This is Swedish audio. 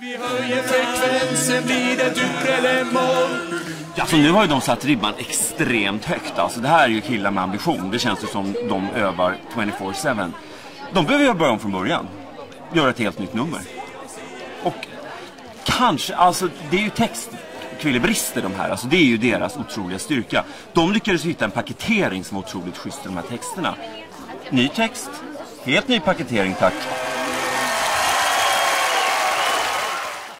Vi höjer frekvensen, blir det dur eller moll Alltså nu har ju de satt ribban extremt högt. Alltså det här är ju killar med ambition. Det känns ju som de övar 24-7. De behöver ju börja om från början. Göra ett helt nytt nummer. Och kanske, alltså det är ju textkvillebrister de här. Alltså det är ju deras otroliga styrka. De lyckades hitta en paketering som var otroligt schysst i de här texterna. Ny text, helt ny paketering tack.